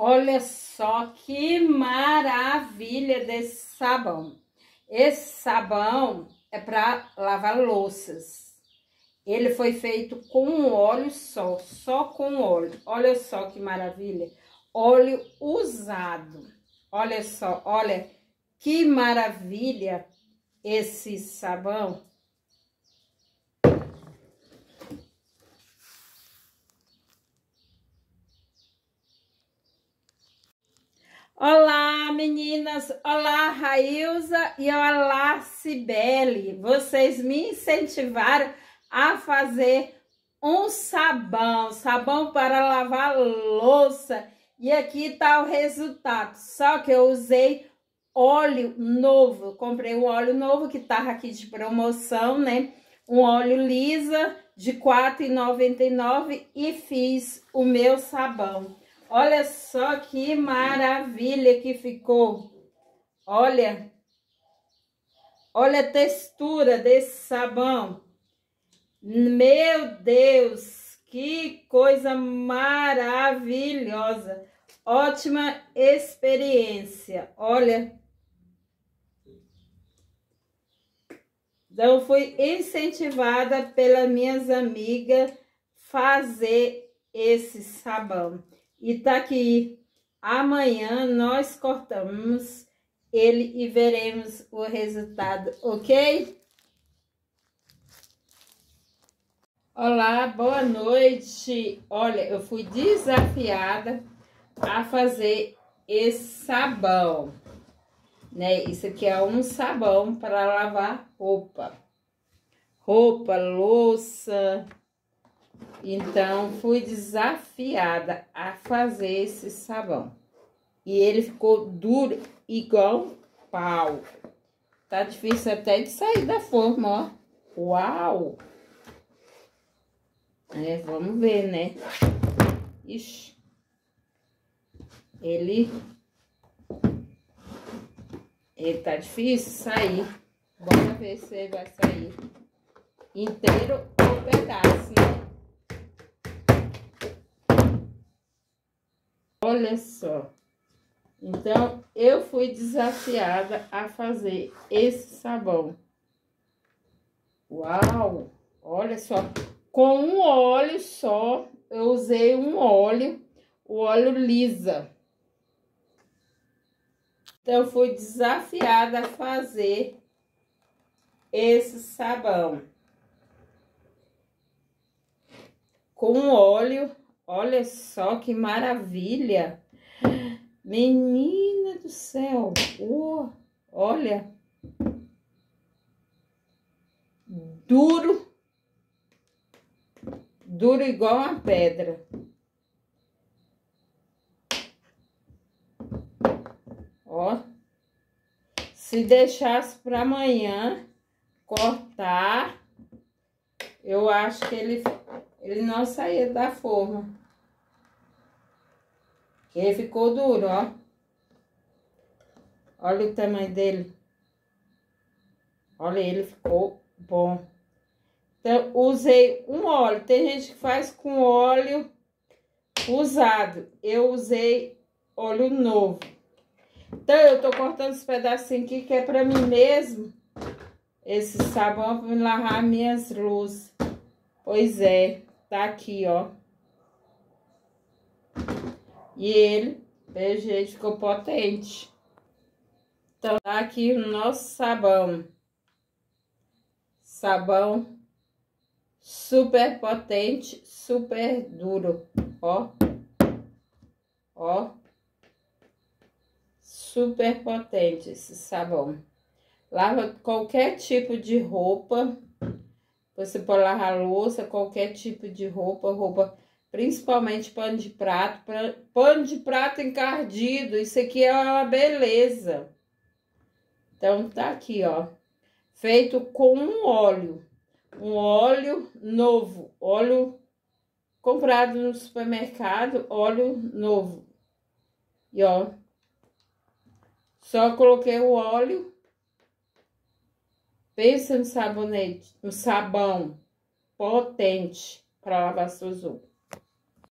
Olha só que maravilha desse sabão. Esse sabão é para lavar louças. Ele foi feito com óleo só, só com óleo. Olha só que maravilha. Óleo usado. Olha só, olha que maravilha esse sabão. Olá, meninas! Olá, Railza e olá, Cibele! Vocês me incentivaram a fazer um sabão, sabão para lavar louça. E aqui tá o resultado. Só que eu usei óleo novo. comprei um óleo novo que tava aqui de promoção, né? Um óleo lisa de R$ 4,99 e fiz o meu sabão. Olha só que maravilha que ficou. Olha. Olha a textura desse sabão. Meu Deus, que coisa maravilhosa. Ótima experiência. Olha. Então, fui incentivada pelas minhas amigas fazer esse sabão. E tá aqui. Amanhã nós cortamos ele e veremos o resultado, ok? Olá, boa noite. Olha, eu fui desafiada a fazer esse sabão, né? Isso aqui é um sabão para lavar roupa. Roupa, louça, então, fui desafiada a fazer esse sabão. E ele ficou duro, igual pau. Tá difícil até de sair da forma, ó. Uau! É, vamos ver, né? Ixi. Ele... Ele tá difícil sair. Bora ver se ele vai sair inteiro ou pedaço, né? Olha só. Então, eu fui desafiada a fazer esse sabão. Uau! Olha só. Com um óleo só, eu usei um óleo, o óleo lisa. Então, eu fui desafiada a fazer esse sabão. Com óleo Olha só que maravilha. Menina do céu. Oh, olha. Duro. Duro igual uma pedra. Ó. Se deixasse para amanhã cortar, eu acho que ele, ele não saía da forma. Ele ficou duro, ó. Olha o tamanho dele. Olha, ele ficou bom. Então, usei um óleo. Tem gente que faz com óleo usado. Eu usei óleo novo. Então, eu tô cortando esse pedacinho aqui, que é pra mim mesmo. Esse sabão pra me lavar minhas luzes. Pois é, tá aqui, ó. E ele, pelo jeito, ficou potente. Então, tá aqui o nosso sabão. Sabão super potente, super duro, ó. Ó. Super potente esse sabão. Lava qualquer tipo de roupa. Você pode lavar louça, qualquer tipo de roupa, roupa Principalmente pano de prato. Pano de prato encardido. Isso aqui é uma beleza. Então, tá aqui, ó. Feito com um óleo. Um óleo novo. Óleo comprado no supermercado. Óleo novo. E, ó. Só coloquei o óleo. Pensa no sabonete. No sabão potente para lavar suas roupas.